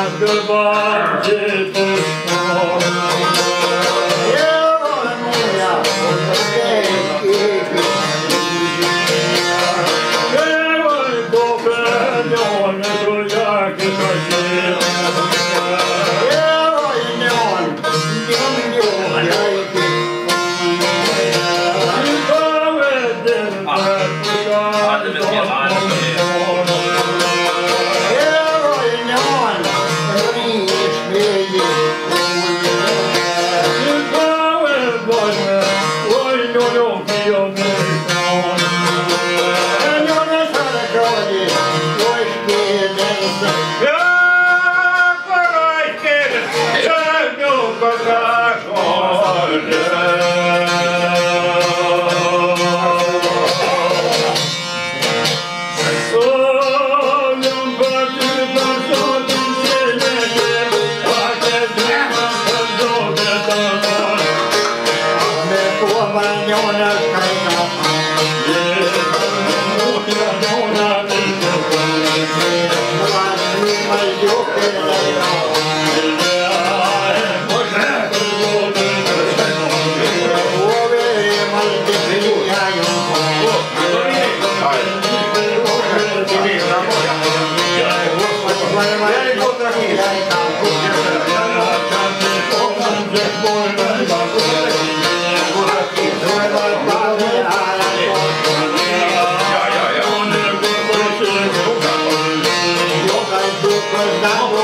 You.